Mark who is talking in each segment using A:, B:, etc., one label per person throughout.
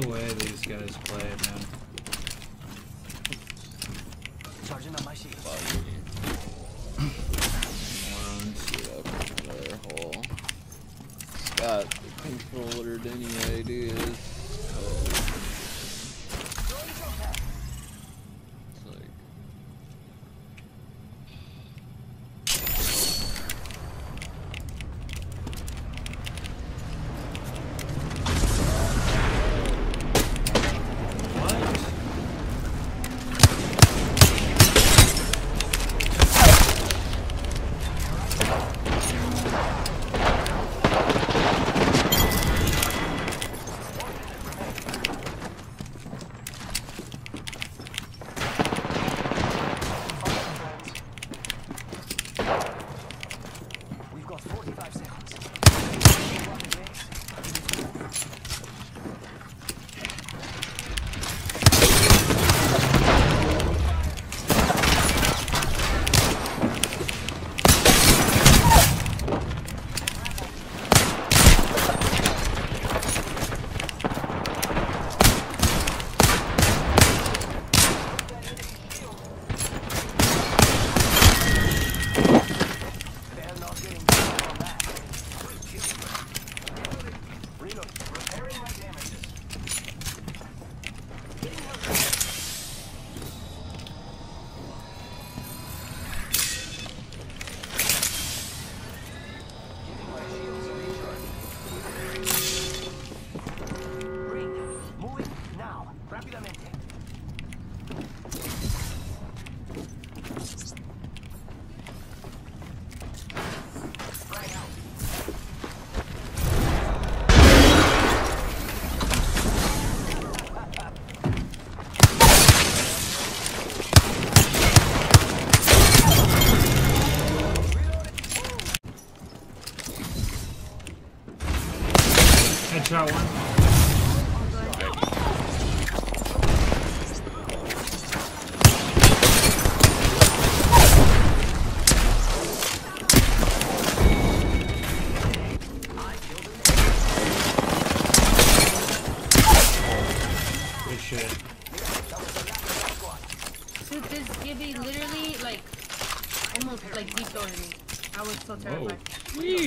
A: the way these guys play, man.
B: Charging on my shields.
C: Morons get their hole. Got the controller any ideas?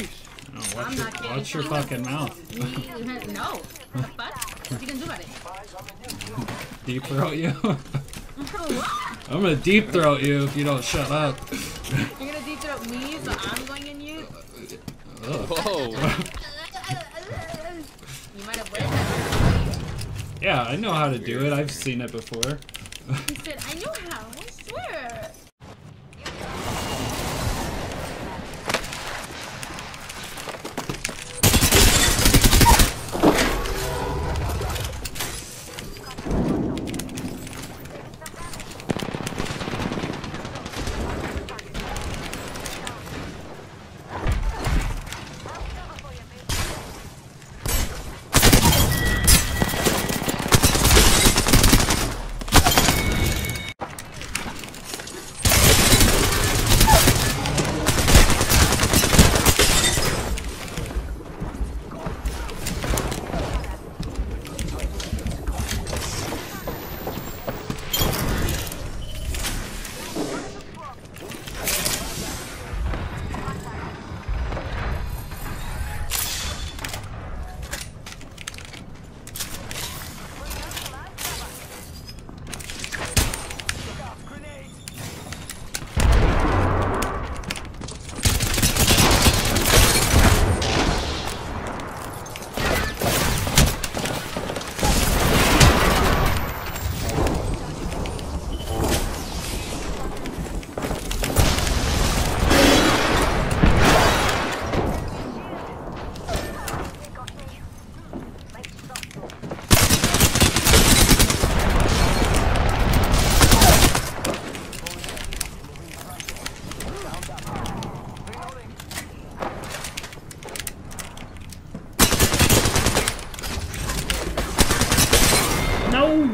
C: Oh,
A: watch
D: I'm
A: your,
D: not kidding.
A: watch your fucking mouth.
D: No. What the fuck? What you gonna do about it?
A: Deep throat you. I'm gonna deep throat you if you don't shut up.
D: You're gonna deep throat me, so I'm going in you.
A: Ugh.
C: Whoa!
D: You might have read that.
A: Yeah, I know how to do it. I've seen it before.
D: He said, I know how. I swear.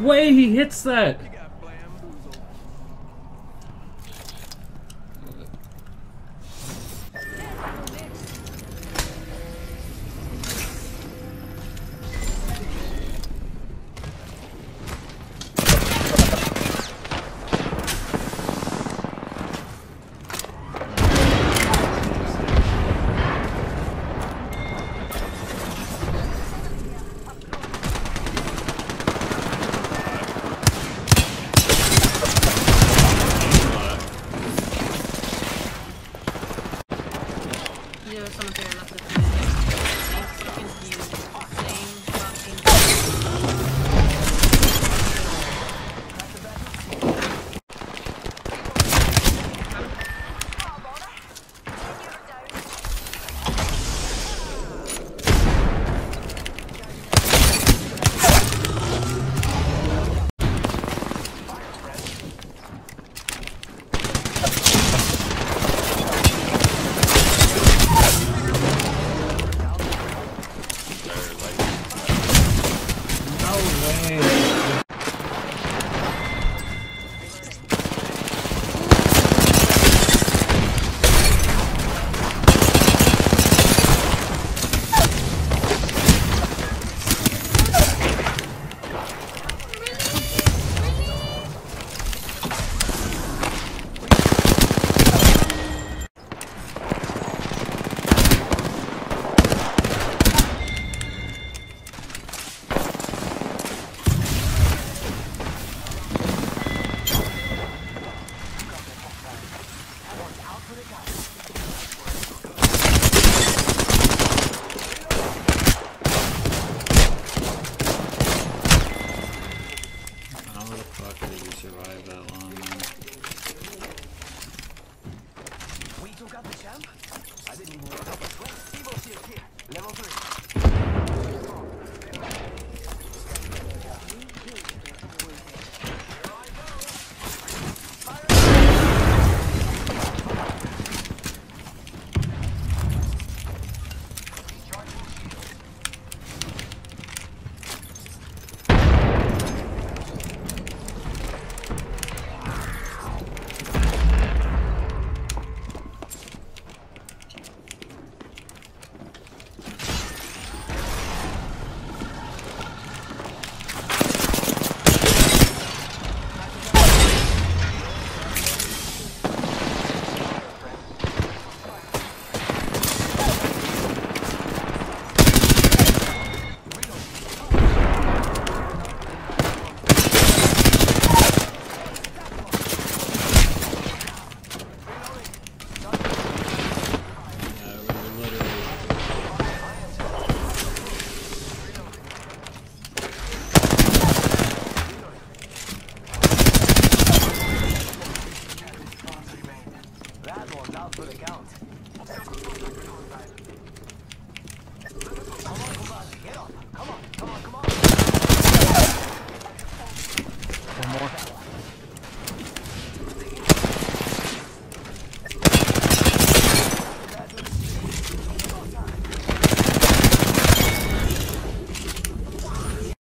A: way he hits that!
B: camp? I didn't even wake up. Wait, Evo here. Level 3.